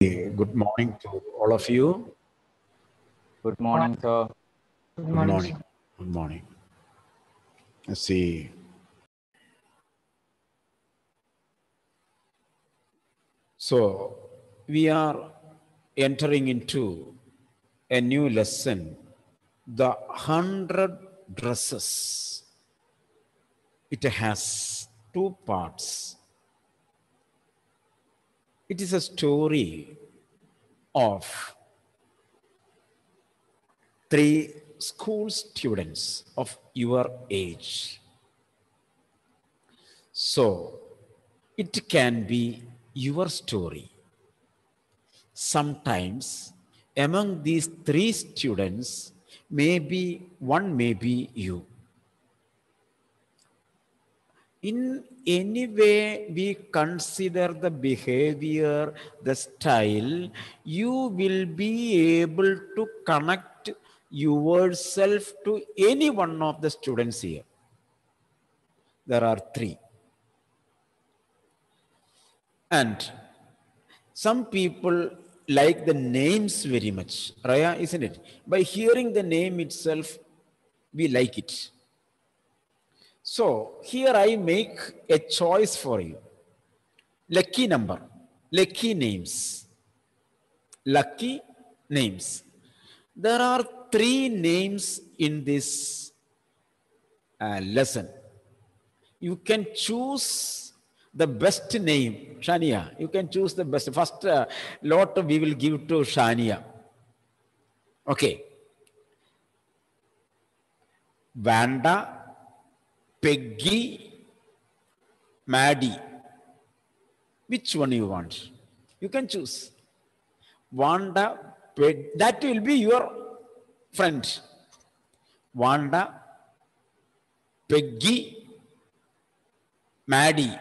Good morning to all of you. Good morning, sir. Good morning. Good morning. Let's see. So, we are entering into a new lesson the hundred dresses. It has two parts. It is a story of three school students of your age. So, it can be your story. Sometimes, among these three students, maybe one may be you. In any way we consider the behavior, the style, you will be able to connect yourself to any one of the students here. There are three. And some people like the names very much, Raya, isn't it? By hearing the name itself, we like it. So here I make a choice for you. Lucky number, lucky names. Lucky names. There are three names in this uh, lesson. You can choose the best name, Shania. You can choose the best. First uh, lot we will give to Shania. Okay. Vanda, Peggy, Maddie. Which one you want? You can choose. Wanda, Peg, that will be your friend. Wanda, Peggy, Maddie.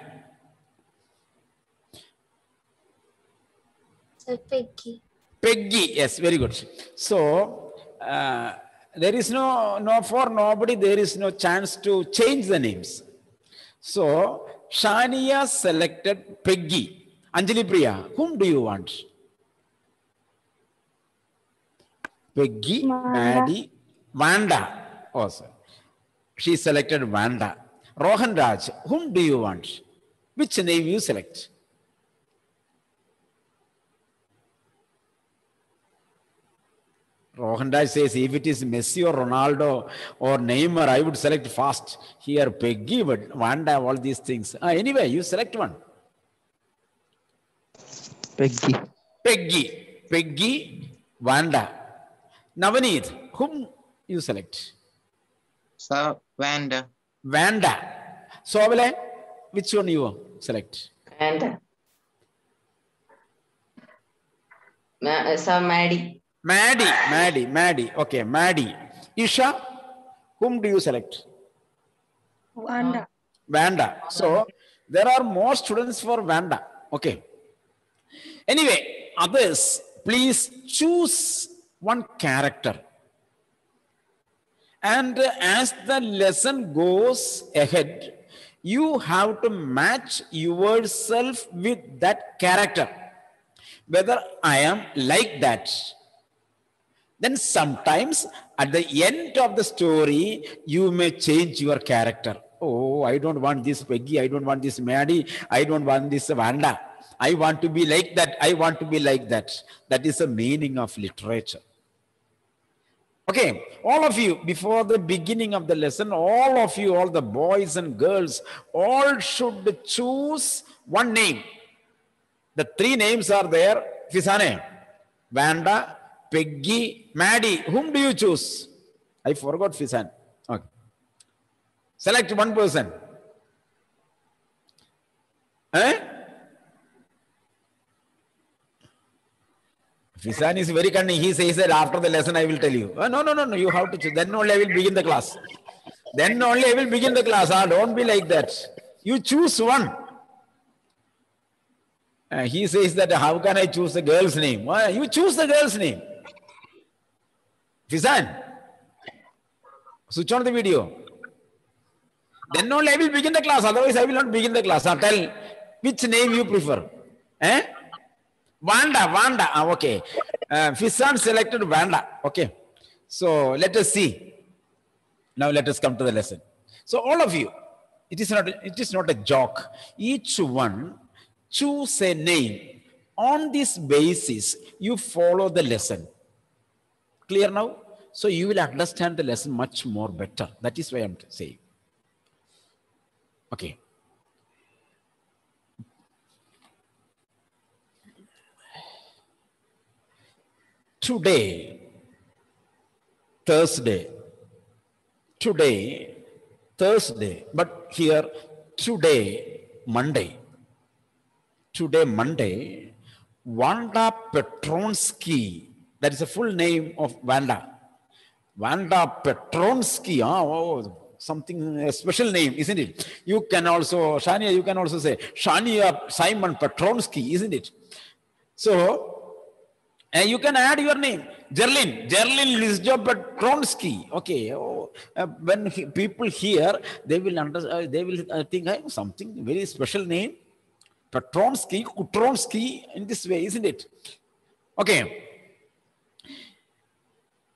Sir Peggy. Peggy, yes, very good. So uh, there is no, no, for nobody, there is no chance to change the names. So Shania selected Peggy. Anjali Priya, whom do you want? Peggy. Maddie, Vanda. Also, oh, she selected Vanda. Rohan Raj, whom do you want? Which name you select? Rohan Raj says if it is Messi or Ronaldo or Neymar, I would select fast. Here, Peggy, but Vanda, all these things. Ah, anyway, you select one. Peggy. Peggy, Peggy, Vanda. Navaneet, whom you select? Sir Vanda. Vanda. Sobale, which one you select? And Ma- Sir Maddie. Maddie, Maddie, Maddie. Okay, Maddie. Isha, whom do you select? Wanda. Vanda. So there are more students for Vanda. Okay. Anyway, others, please choose one character. And as the lesson goes ahead, you have to match yourself with that character. Whether I am like that. Then sometimes at the end of the story, you may change your character. Oh, I don't want this Peggy. I don't want this Maddie. I don't want this Vanda. I want to be like that. I want to be like that. That is the meaning of literature. Okay, all of you, before the beginning of the lesson, all of you, all the boys and girls, all should choose one name. The three names are there. Fisane, Vanda, Peggy, Maddie. Whom do you choose? I forgot Fisan. Okay. Select one person. Eh? Fisan is very cunning. He says that after the lesson I will tell you. Oh, no, no, no, no. You have to choose. Then only I will begin the class. Then only I will begin the class. Ah, don't be like that. You choose one. Uh, he says that how can I choose the girl's name? Why? You choose the girl's name. Fisan, switch on the video. Then only I will begin the class. Otherwise, I will not begin the class. Now tell which name you prefer. Eh? Vanda, Vanda. Ah, okay. Uh, Fisan selected Vanda. Okay. So let us see. Now let us come to the lesson. So all of you, it is not it is not a joke. Each one choose a name. On this basis, you follow the lesson. Clear now? So you will understand the lesson much more better. That is why I'm saying. Okay. Today, Thursday, today, Thursday, but here, today, Monday. Today, Monday, Wanda Petronski, that is the full name of Vanda. Vanda Petronski, ah, oh, something, a special name, isn't it? You can also, Shania, you can also say Shania Simon Petronski, isn't it? So, and you can add your name. Gerlin, Gerlin Lisjo Petronski. Okay. Oh, uh, when he- people hear, they will under, uh, they will uh, think "Hey, something very special name. Petronski, Kutronsky, in this way, isn't it? Okay.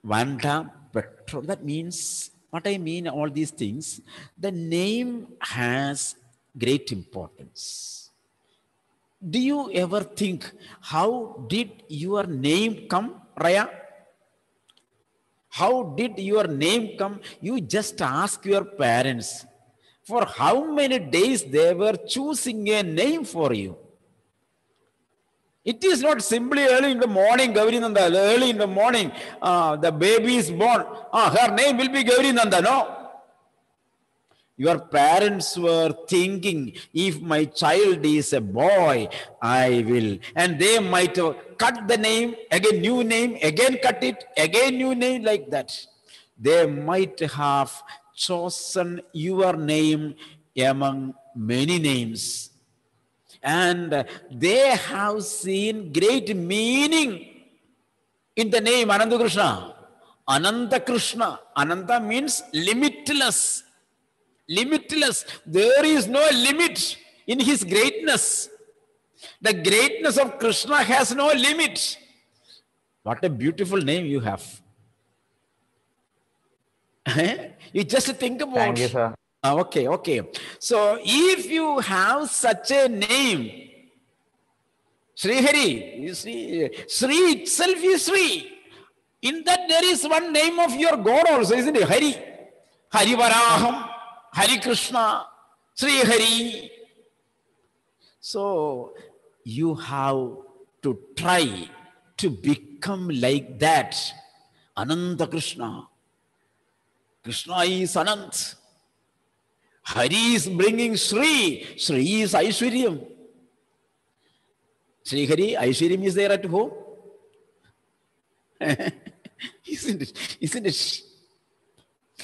Vanda Petro, that means what I mean, all these things, the name has great importance. Do you ever think, how did your name come, Raya? How did your name come? You just ask your parents for how many days they were choosing a name for you. It is not simply early in the morning, Gauri Nanda, early in the morning, uh, the baby is born. Ah, her name will be Gauri Nanda. No. Your parents were thinking, if my child is a boy, I will. And they might have cut the name, again new name, again cut it, again new name, like that. They might have chosen your name among many names. And they have seen great meaning in the name Ananda Krishna. Ananta Krishna. Ananta means limitless. Limitless. There is no limit in his greatness. The greatness of Krishna has no limit. What a beautiful name you have. you just think about Thank you, sir. Ah, okay, okay. So if you have such a name, Sri Hari, you see, Sri itself is Sri. In that there is one name of your God also, isn't it? Hari. Hari Varaham, Hari Krishna, Sri Hari. So you have to try to become like that. Ananta Krishna. Krishna is Anant. Hari is bringing Sri. Sri is Aishwaryam. Sri Hari, Aishwaryam is there at home. isn't it? Isn't it?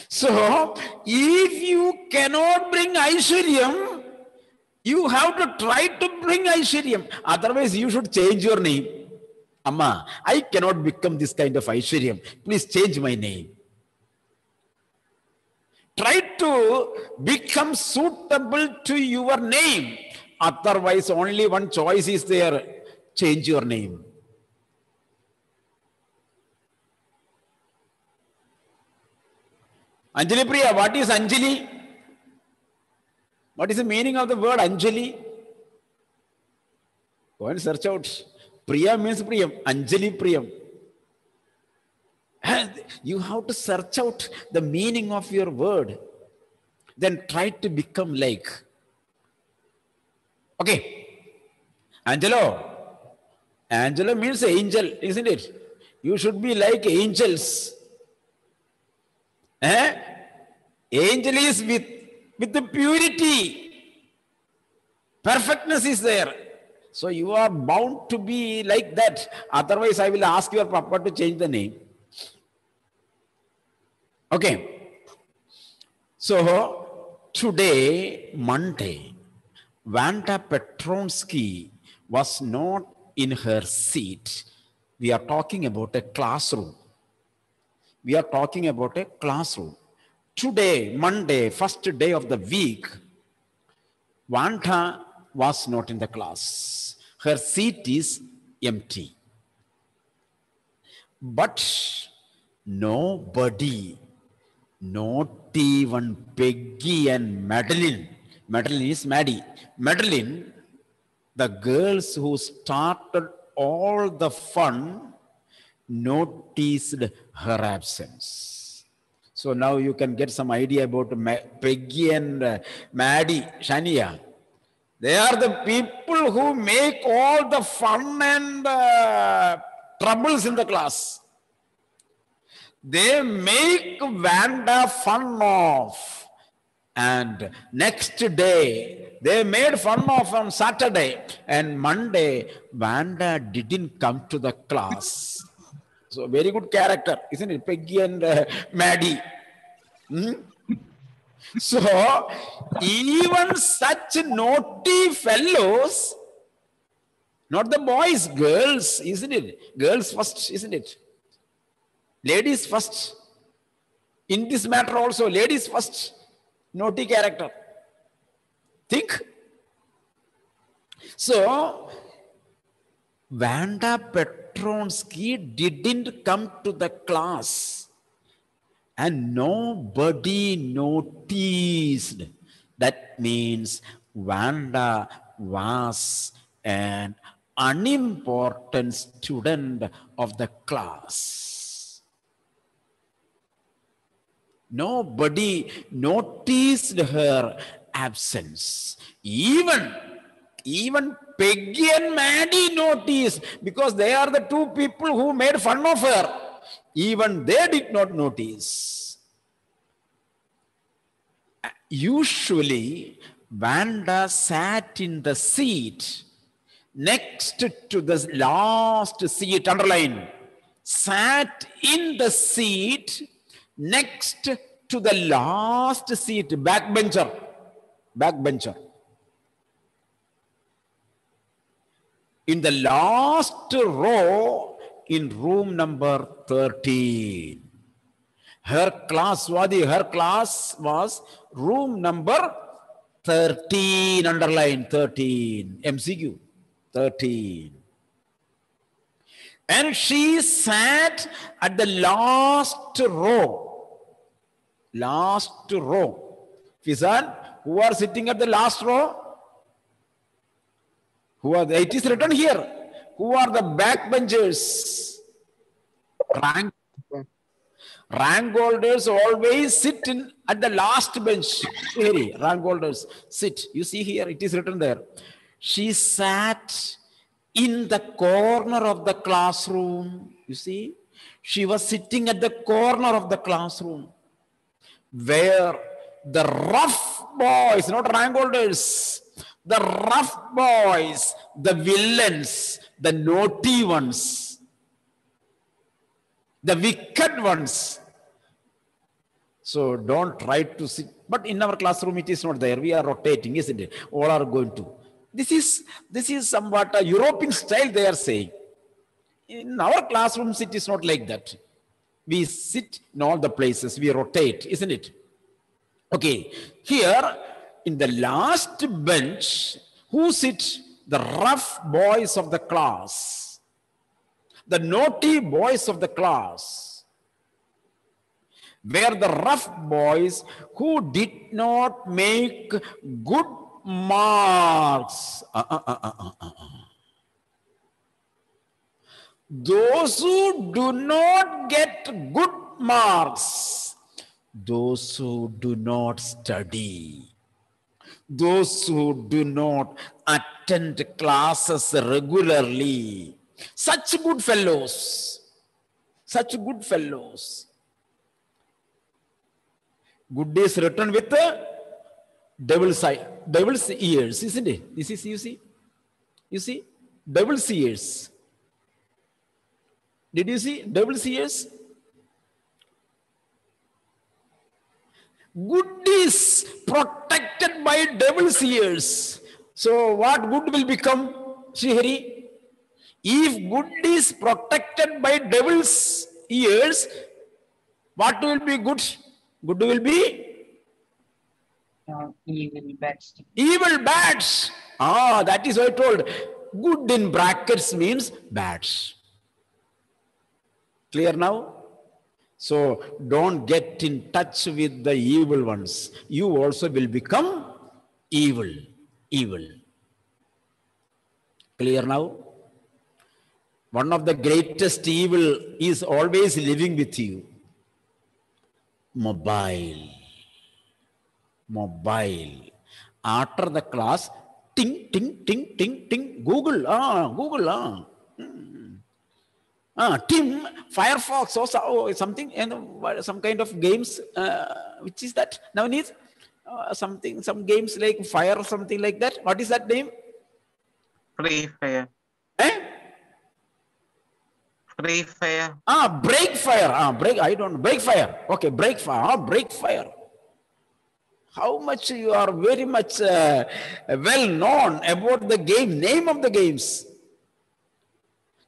So, if you cannot bring Aishwaryam, you have to try to bring Aishwaryam. Otherwise, you should change your name. Amma, I cannot become this kind of Aishwaryam. Please change my name. Try to become suitable to your name. Otherwise, only one choice is there change your name. Anjali Priya, what is Anjali? What is the meaning of the word Anjali? Go and search out. Priya means Priyam, Anjali Priyam. You have to search out the meaning of your word. Then try to become like. Okay. Angelo. Angelo means angel, isn't it? You should be like angels. Eh? Angel is with, with the purity. Perfectness is there. So you are bound to be like that. Otherwise, I will ask your papa to change the name. Okay. So today, Monday, Vanda Petronski was not in her seat. We are talking about a classroom. We are talking about a classroom. Today, Monday, first day of the week, Vanda was not in the class. Her seat is empty. But nobody, not even Peggy and Madeline, Madeline is Maddie, Madeline, the girls who started all the fun, noticed her absence. So now you can get some idea about Ma- Peggy and uh, Maddie, Shania. They are the people who make all the fun and uh, troubles in the class. They make Vanda fun of. And next day, they made fun of on Saturday. And Monday, Vanda didn't come to the class. So, very good character, isn't it? Peggy and uh, Maddie. Hmm? So, even such naughty fellows, not the boys, girls, isn't it? Girls first, isn't it? Ladies first. In this matter also, ladies first. Naughty character. Think. So, Vanda Petronski didn't come to the class and nobody noticed. That means Vanda was an unimportant student of the class. Nobody noticed her absence. Even, even Peggy and Maddie noticed because they are the two people who made fun of her. Even they did not notice. Usually, Vanda sat in the seat next to the last seat, underline, sat in the seat next to the last seat, backbencher, backbencher. In the last row in room number 13. Her class, Wadi, her class was room number 13, underline 13, MCQ 13. And she sat at the last row. Last row. Fizan, who are sitting at the last row? Who are the, it is written here. Who are the backbenchers? Rank, rank holders always sit in at the last bench. Here, rank holders sit. You see here, it is written there. She sat in the corner of the classroom. You see, she was sitting at the corner of the classroom where the rough boys, not rank holders, the rough boys, the villains, the naughty ones, the wicked ones. So don't try to sit. But in our classroom, it is not there. We are rotating, isn't it? All are going to. This is this is somewhat a European style. They are saying. In our classrooms, it is not like that. We sit in all the places. We rotate, isn't it? Okay. Here, in the last bench, who sit? The rough boys of the class, the naughty boys of the class, were the rough boys who did not make good marks. Uh, uh, uh, uh, uh, uh, uh. Those who do not get good marks, those who do not study, those who do not attend classes regularly, such good fellows, such good fellows. Good is written with devil's eye, devil's ears, isn't it? This is you see, you see, devil's ears. Did you see devil's ears? Good is protected by devil's ears. So what good will become, Srihari? If good is protected by devil's ears, what will be good? Good will be Uh, evil bats. evil bats. Ah, that is what I told. good in brackets means bad. Clear now? So don't get in touch with the evil ones. You also will become evil. Evil. Clear now? One of the greatest evil is always living with you. Mobile. Mobile. After the class, ting, ting, ting, ting, ting. Google, ah, Google, ah. Ah, Tim, Firefox, or so- oh, something, and uh, some kind of games. Uh, which is that? Navneet? Uh, something, some games like Fire or something like that. What is that name? Free fire. Eh? Free fire. Ah, break fire. Ah, break. I don't. Break fire. Okay, break fire. Ah, break fire. How much you are very much uh, well known about the game, name of the games.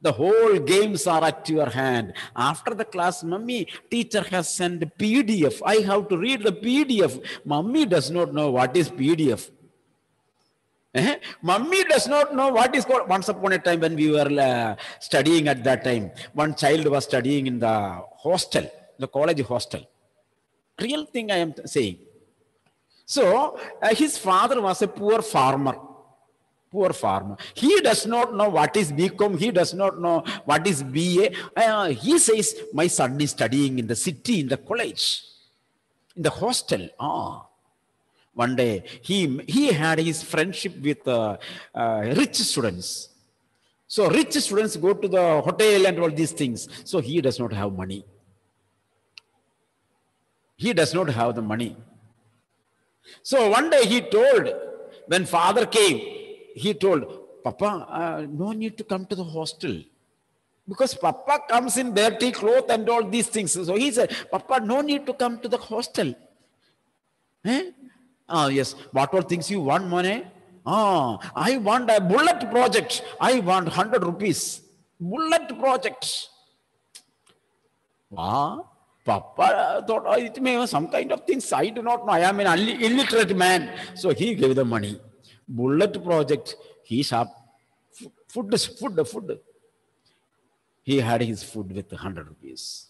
The whole games are at your hand. After the class, mummy, teacher has sent PDF. I have to read the PDF. Mummy does not know what is PDF. Eh? Mummy does not know what is called. Once upon a time, when we were uh, studying at that time, one child was studying in the hostel, the college hostel. Real thing I am saying. So uh, his father was a poor farmer. Poor farmer. He does not know what is BCom. He does not know what is BA. Uh, he says, My son is studying in the city, in the college, in the hostel. Ah. One day, he, he had his friendship with uh, uh, rich students. So, rich students go to the hotel and all these things. So, he does not have money. He does not have the money. So one day he told, when father came, he told, Papa, uh, no need to come to the hostel. Because Papa comes in dirty clothes and all these things. So he said, Papa, no need to come to the hostel. Eh? Ah, yes. What all things you want, money? Ah, I want a bullet project. I want 100 rupees. Bullet project. Ah, Papa thought oh, it may have some kind of things. I do not know. I am an illiterate man. So he gave the money. Bullet project. He sharp. Food, food, food. He had his food with 100 rupees.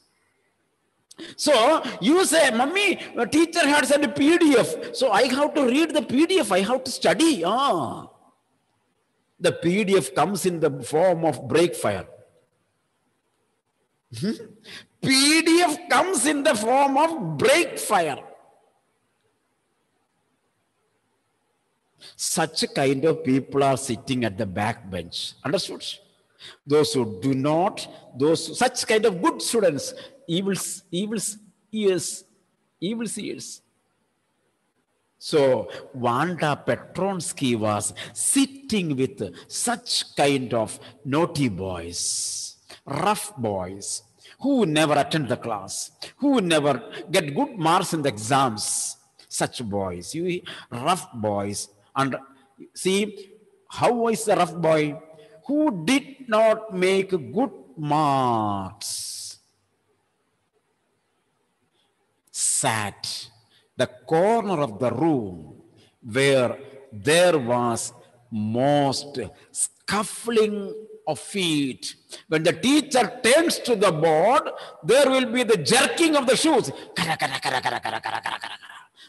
So you say, Mummy, teacher had sent a PDF. So I have to read the PDF. I have to study. Ah. The PDF comes in the form of break fire. PDF comes in the form of break fire. Such kind of people are sitting at the back bench. Understood? Those who do not, those such kind of good students, evils, evils, ears, evil ears. So Wanda Petronski was sitting with such kind of naughty boys, rough boys, who never attend the class, who never get good marks in the exams. Such boys, you rough boys. And see, how is the rough boy? Who did not make good marks? Sat the corner of the room where there was most scuffling of feet. When the teacher turns to the board, there will be the jerking of the shoes.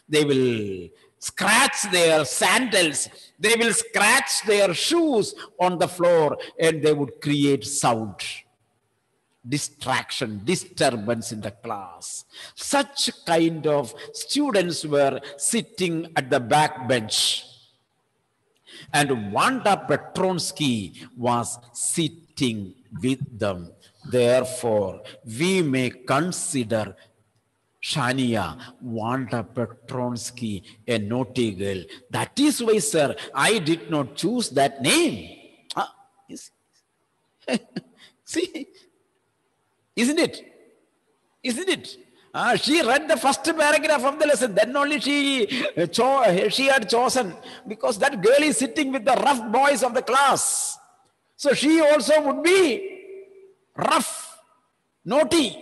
They will scratch their sandals. They will scratch their shoes on the floor and they would create sound distraction, disturbance in the class. Such kind of students were sitting at the back bench. And Wanda Petronski was sitting with them. Therefore, we may consider Shania Wanda Petronski a naughty girl. That is why, sir, I did not choose that name. Ah, See, isn't it? Isn't it? Ah, she read the first paragraph of the lesson. Then only she, uh, cho- she had chosen because that girl is sitting with the rough boys of the class. So she also would be rough, naughty,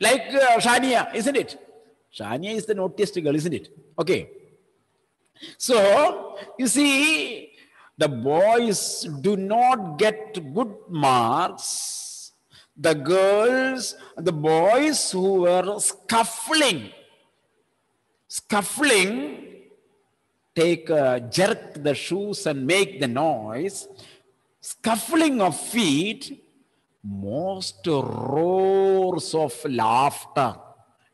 like uh, Shania, isn't it? Shania is the naughtiest girl, isn't it? Okay. So, you see, the boys do not get good marks, the girls, the boys who were scuffling, scuffling, take, uh, jerk the shoes and make the noise, scuffling of feet, most roars of laughter,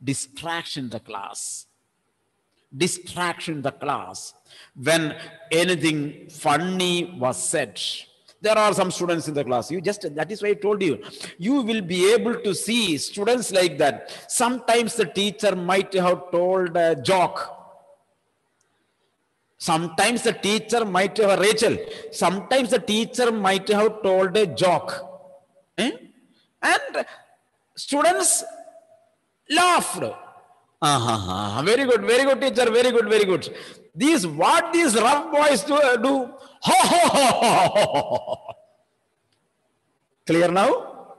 distraction the class. Distraction the class. When anything funny was said there are some students in the class. You just that is why i told you you will be able to see students like that. Sometimes the teacher might have told a joke. Sometimes the teacher might have rachel sometimes the teacher might have told a joke. Eh? and students laughed uh-huh. Very good, very good, teacher. Very good, very good. These what these rough boys do? uh, do? Ho, ho, ho. Clear now?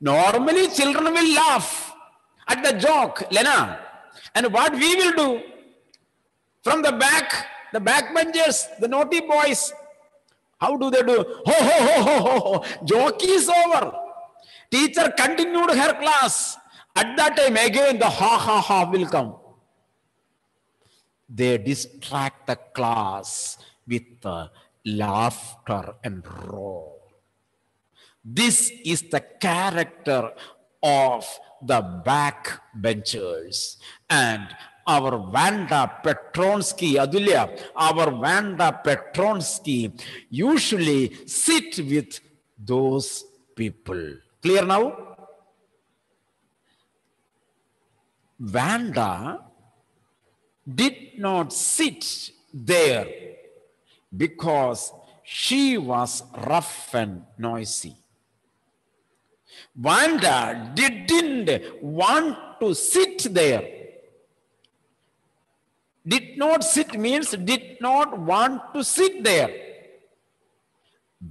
Normally, children will laugh at the joke, Lena. And what we will do from the back, the backbenchers, the naughty boys, how do they do? Ho, ho, ho, ho, ho. Joke is over. Teacher continued her class. At that time, again, the ha ha ha will come. They distract the class with uh, laughter and roar. This is the character of the backbenchers. And our Vanda Petronski, Adulya, our Vanda Petronski usually sit with those people. Clear now? Vanda did not sit there because she was rough and noisy. Vanda didn't want to sit there. Did not sit means did not want to sit there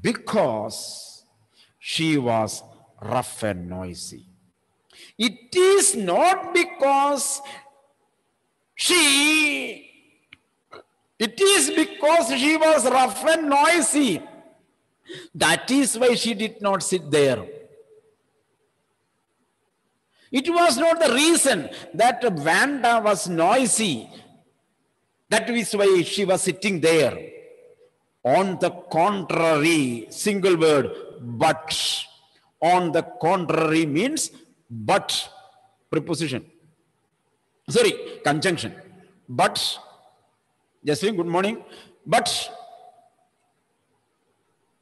because she was rough and noisy. It is not because she, it is because she was rough and noisy. That is why she did not sit there. It was not the reason that Vanda was noisy. That is why she was sitting there. On the contrary, single word, but. On the contrary means but preposition. Sorry, conjunction. But, Jasmine, good morning. But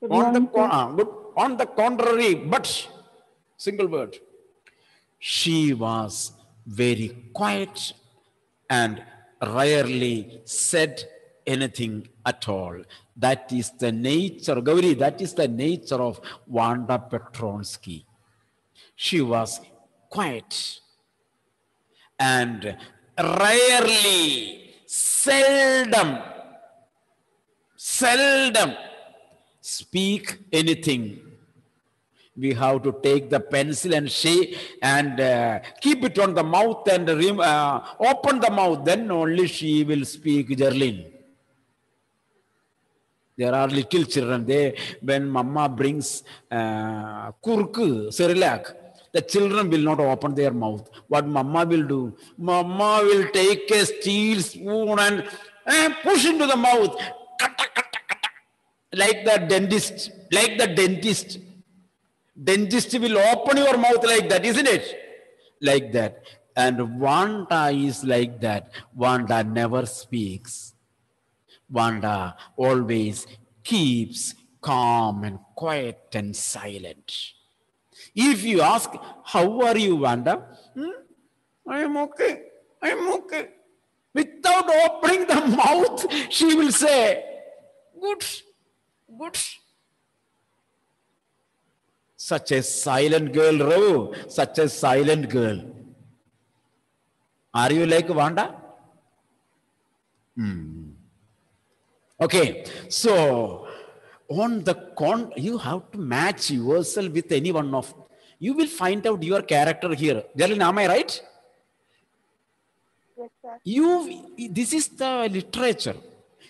on the con- ah, good, on the contrary, but single word. She was very quiet and rarely said anything at all. That is the nature, Gauri, that is the nature of Wanda Petronski. She was quiet and rarely, seldom, seldom speak anything. We have to take the pencil and say and uh, keep it on the mouth and uh, open the mouth. Then only she will speak, Jerlin. There are little children. They when mama brings uh, kurku, cerelac, the children will not open their mouth. What mama will do? Mama will take a steel spoon and uh, push into the mouth. Like the dentist, like the dentist. Dentist will open your mouth like that, isn't it? Like that. And Wanda is like that. Wanda never speaks. Wanda always keeps calm and quiet and silent. If you ask, How are you, Wanda? "Hmm, I am okay. I am okay. Without opening the mouth, she will say, Good, good. Such a silent girl, Ravu. Such a silent girl. Are you like Wanda? Okay, so on the con, you have to match yourself with any one of. You will find out your character here. Jalin, am I right? Yes, sir. You, this is the literature.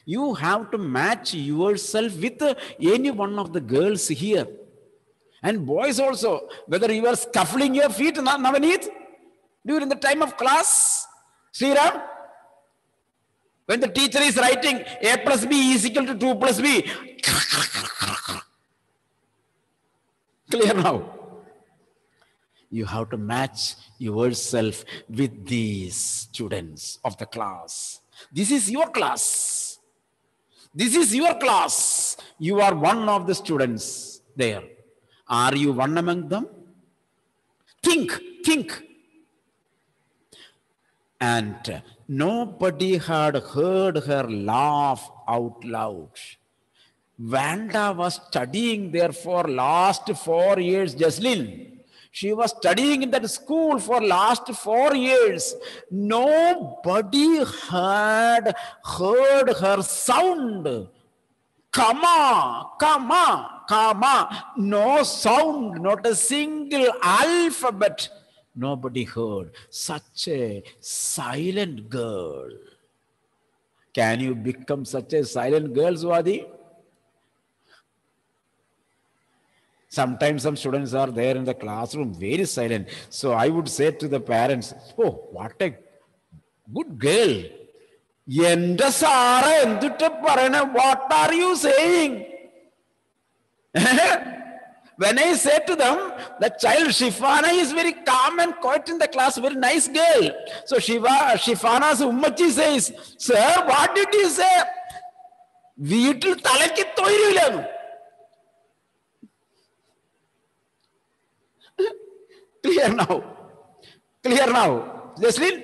You have to match yourself with any one of the girls here. And boys also, whether you are scuffling your feet, Na- Navaneet, during the time of class, Sriram, when the teacher is writing A plus B is equal to 2 plus B, clear now. You have to match yourself with these students of the class. This is your class. This is your class. You are one of the students there. Are you one among them? Think, think. And nobody had heard her laugh out loud. Vanda was studying there for last four years, Jaslin. She was studying in that school for last four years. Nobody had heard her sound. Kama, kama, kama. No sound, not a single alphabet. Nobody heard. Such a silent girl. Can you become such a silent girl, Swadi? Sometimes some students are there in the classroom very silent. So I would say to the parents, Oh, what a good girl. എന്റെ sir എന്തിട്ട് പറയണ what are you saying when I say to them, the child Shifana is very calm and quiet in the class, very nice girl. So Shiva, Shifana's ummachi says, Sir, what did you say? വീട്ടിൽ തലയ്ക്ക് തൊഴിലില്ലെന്ന് Clear now. Clear now. Jaslin,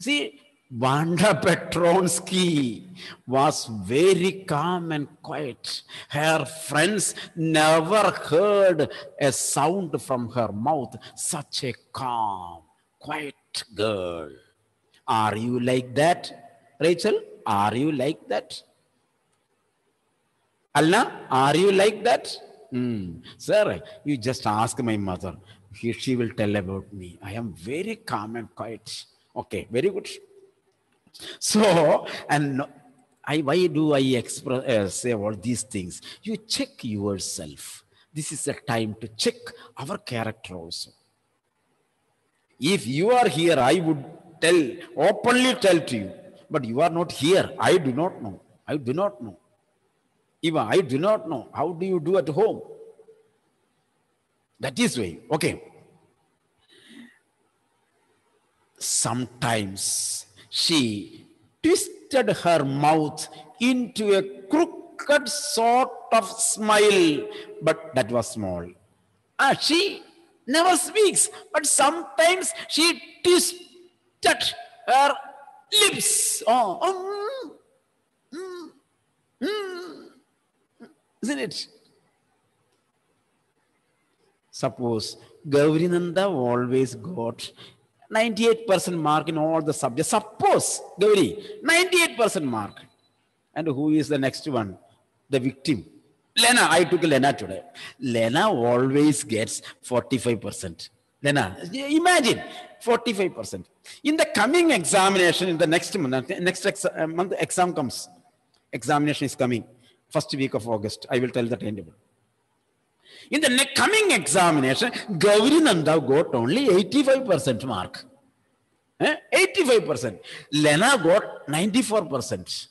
see, Vanda Petronski was very calm and quiet. Her friends never heard a sound from her mouth. Such a calm, quiet girl. Are you like that, Rachel? Are you like that? Alna, are you like that? Hmm. Sir, you just ask my mother. He, she will tell about me. I am very calm and quiet. Okay, very good. So, and I, why do I express, uh, say all these things? You check yourself. This is a time to check our character also. If you are here, I would tell, openly tell to you. But you are not here. I do not know. I do not know. Even I do not know. How do you do at home? That is way. Okay. Sometimes she twisted her mouth into a crooked sort of smile, but that was small. Ah, she never speaks, but sometimes she twisted her lips. Oh, mm, mm, mm. Isn't it? Suppose Gauri Nanda always got 98% mark in all the subjects. Suppose Gauri, 98% mark. And who is the next one? The victim. Lena, I took Lena today. Lena always gets 45%. Lena, imagine 45%. In the coming examination, in the next month, next ex- uh, month exam comes. Examination is coming. First week of August. I will tell the timetable. In the coming examination, Gauri Nanda got only 85% mark. Eh? 85%. Lena got 94%.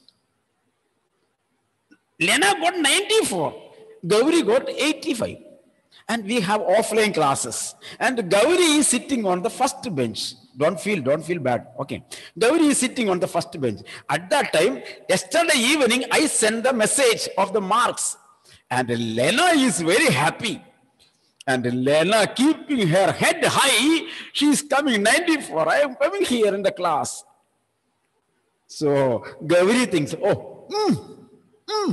Lena got 94. Gauri got 85. And we have offline classes. And Gauri is sitting on the first bench. Don't feel, don't feel bad. Okay. Gauri is sitting on the first bench. At that time, yesterday evening, I sent the message of the marks. And Lena is very happy. And Lena keeping her head high, she is coming 94. I am coming here in the class. So Gavri thinks, oh, hmm, hmm.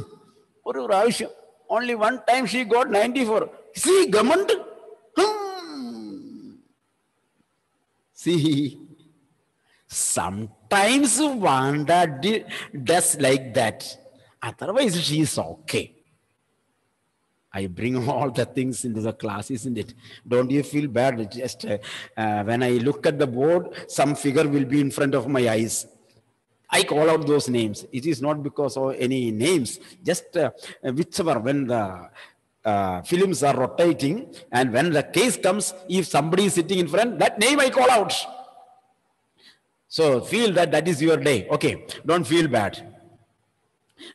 Only one time she got 94. See, Gamand. Hmm. See, sometimes Wanda does like that. Otherwise, she is okay. I bring all the things into the class, isn't it? Don't you feel bad? Just uh, uh, when I look at the board, some figure will be in front of my eyes. I call out those names. It is not because of any names, just uh, whichever when the uh, films are rotating and when the case comes, if somebody is sitting in front, that name I call out. So feel that that is your day. Okay, don't feel bad.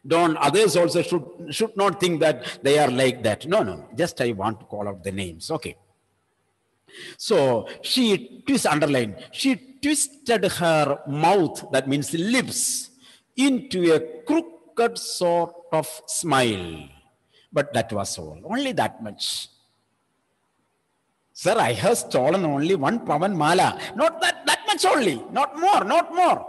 Don't others also should should not think that they are like that. No, no. Just I want to call out the names. Okay. So she twist underline. She twisted her mouth, that means lips, into a crooked sort of smile. But that was all. Only that much. Sir, I have stolen only one pavan mala. Not that, that much only. Not more, not more.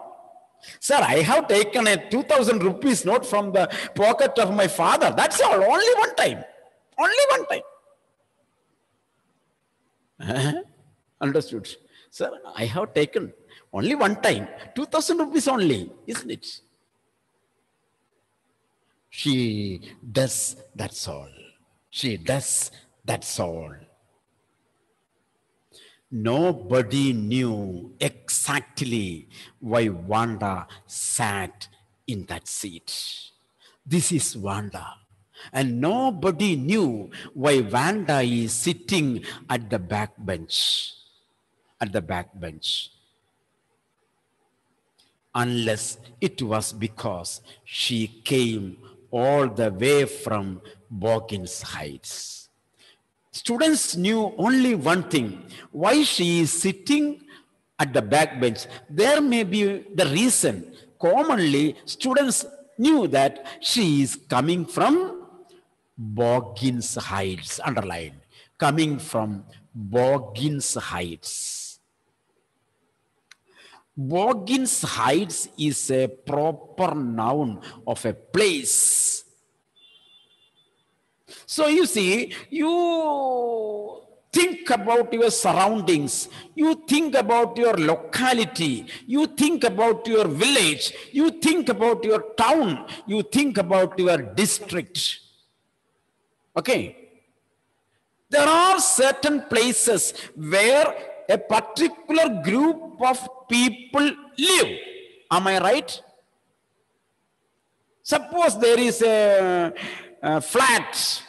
Sir, I have taken a 2000 rupees note from the pocket of my father. That's all. Only one time. Only one time. Uh-huh. Understood. Sir, I have taken only one time. 2000 rupees only, isn't it? She does, that's all. She does, that's all. Nobody knew exactly why Wanda sat in that seat. This is Wanda. And nobody knew why Wanda is sitting at the back bench. At the back bench. Unless it was because she came all the way from Boggins Heights. Students knew only one thing why she is sitting at the back bench. There may be the reason. Commonly, students knew that she is coming from Boggins Heights, underlined, coming from Boggins Heights. Boggins Heights is a proper noun of a place. So you see, you think about your surroundings, you think about your locality, you think about your village, you think about your town, you think about your district. Okay. There are certain places where a particular group of people live. Am I right? Suppose there is a, a flat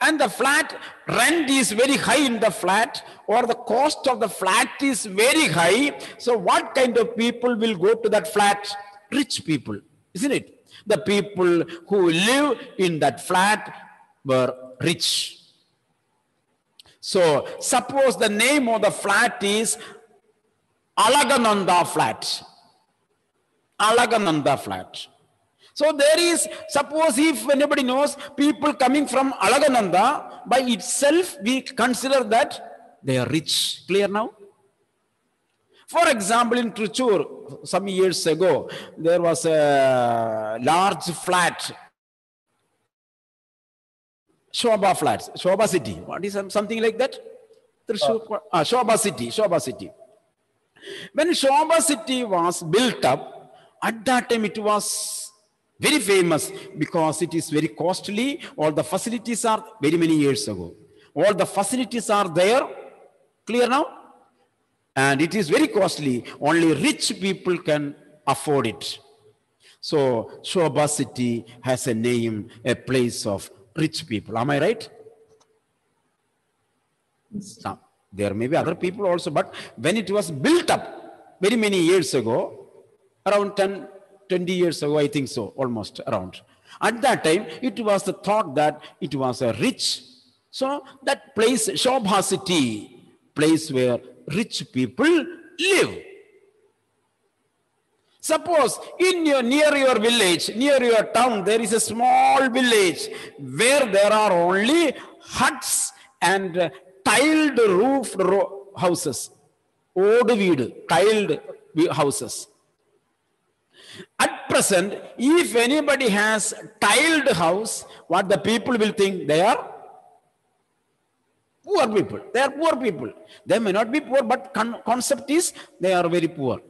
and the flat rent is very high in the flat or the cost of the flat is very high. So what kind of people will go to that flat? Rich people, isn't it? The people who live in that flat were rich. So suppose the name of the flat is Alagananda flat. Alagananda flat. So there is, suppose if anybody knows people coming from Alagananda, by itself we consider that they are rich. Clear now? For example, in Trichur, some years ago, there was a large flat Shobha flats, Shobha city. What is some- something like that? Trishur, ah, Shobha city, Shobha city. When Shobha city was built up, at that time it was very famous because it is very costly. All the facilities are very many years ago. All the facilities are there. Clear now? And it is very costly. Only rich people can afford it. So Shobha city has a name, a place of rich people. Am I right? Some, there may be other people also, but when it was built up very many years ago, around 10, 20 years ago, I think so, almost around. At that time, it was the thought that it was a rich. So that place, Shobha city, place where rich people live. Suppose in your near your village, near your town, there is a small village where there are only huts and tiled roofed ro- houses. Old weed, tiled houses. At present, if anybody has tiled house, what the people will think they are poor people. They are poor people. They may not be poor, but con- concept is they are very poor.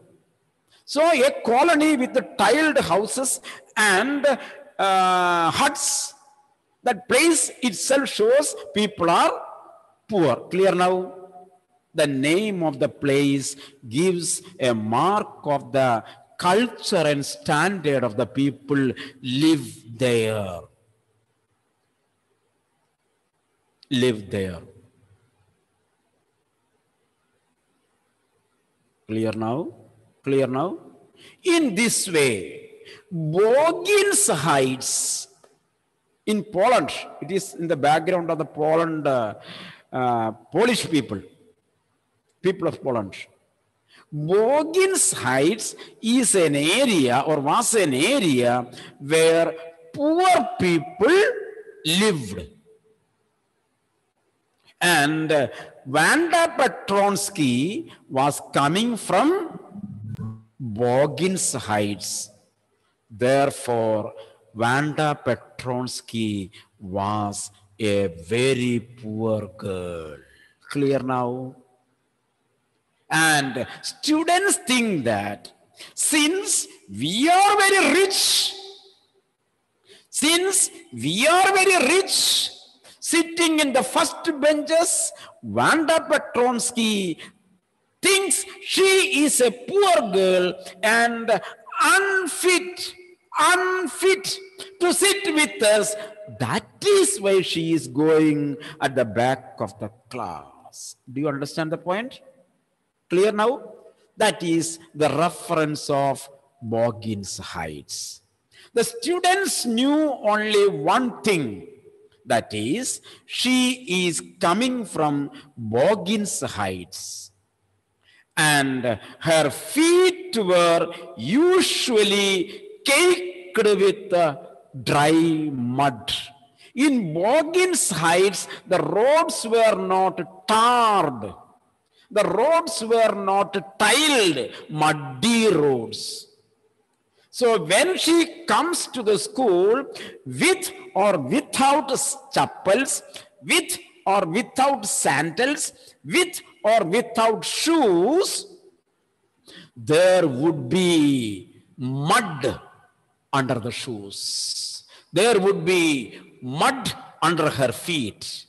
So a colony with the tiled houses and uh, huts, that place itself shows people are poor. Clear now? The name of the place gives a mark of the culture and standard of the people live there. Live there. Clear now? Clear now? In this way, Boggins Heights in Poland, it is in the background of the Poland, uh, uh, Polish people, people of Poland. Boggins Heights is an area or was an area where poor people lived. And Wanda Petronski was coming from Boggins Heights. Therefore, Wanda Petronski was a very poor girl. Clear now? And students think that since we are very rich, since we are very rich, sitting in the first benches, Wanda Petronski thinks she is a poor girl and unfit, unfit to sit with us. That is why she is going at the back of the class. Do you understand the point? Clear now? That is the reference of Boggins Heights. The students knew only one thing that is, she is coming from Boggins Heights. And her feet were usually caked with dry mud. In Boggins Heights, the roads were not tarred. The roads were not tiled, muddy roads. So when she comes to the school with or without chappals, with or without sandals, with or without shoes, there would be mud under the shoes. There would be mud under her feet.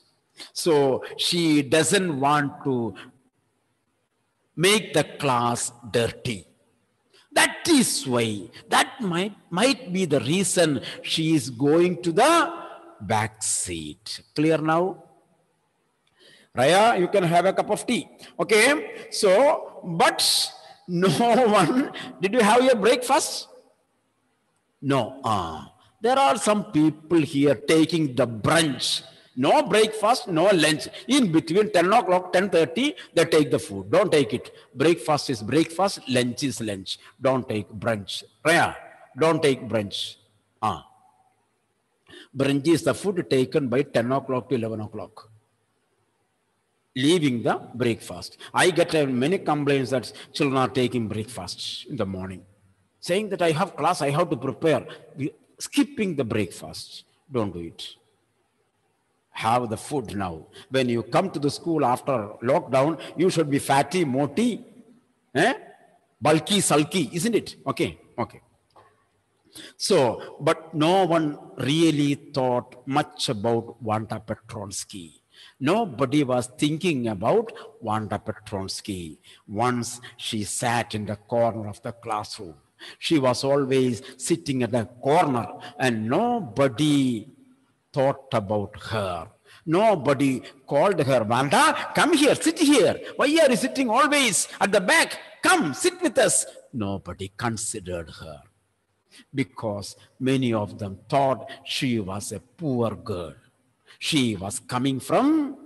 So she doesn't want to make the class dirty. That is why, that might, might be the reason she is going to the back seat. Clear now? Raya, you can have a cup of tea. Okay, so, but no one, did you have your breakfast? No. Ah, there are some people here taking the brunch. No breakfast, no lunch. In between 10 o'clock, 10.30, they take the food. Don't take it. Breakfast is breakfast, lunch is lunch. Don't take brunch. Raya, don't take brunch. Ah. Brunch is the food taken by 10 o'clock to 11 o'clock leaving the breakfast. I get many complaints that children are taking breakfast in the morning, saying that I have class, I have to prepare. Skipping the breakfast. Don't do it. Have the food now. When you come to the school after lockdown, you should be fatty, moti, eh? bulky, sulky, isn't it? Okay, okay. So, but no one really thought much about Wanda Petronski. Nobody was thinking about Wanda Petronski. Once she sat in the corner of the classroom. She was always sitting at the corner and nobody thought about her. Nobody called her, Wanda, come here, sit here. Why are you sitting always at the back? Come, sit with us. Nobody considered her because many of them thought she was a poor girl. She was coming from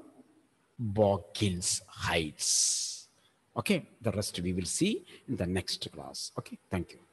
Boggins Heights. Okay, the rest we will see in the next class. Okay, thank you.